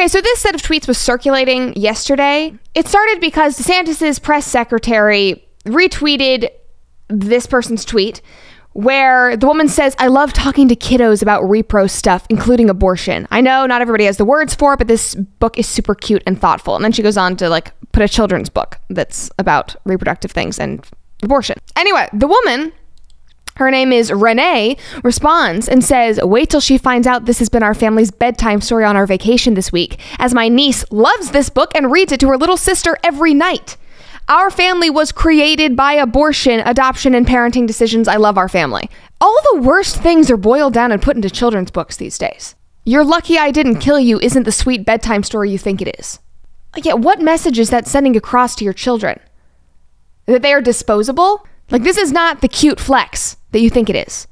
Okay, so this set of tweets was circulating yesterday. It started because DeSantis's press secretary retweeted this person's tweet where the woman says, I love talking to kiddos about repro stuff, including abortion. I know not everybody has the words for it, but this book is super cute and thoughtful. And then she goes on to like put a children's book that's about reproductive things and abortion. Anyway, the woman her name is Renee, responds and says, Wait till she finds out this has been our family's bedtime story on our vacation this week, as my niece loves this book and reads it to her little sister every night. Our family was created by abortion, adoption, and parenting decisions. I love our family. All the worst things are boiled down and put into children's books these days. You're lucky I didn't kill you isn't the sweet bedtime story you think it is. Yeah, what message is that sending across to your children? That they are disposable? Like, this is not the cute flex that you think it is.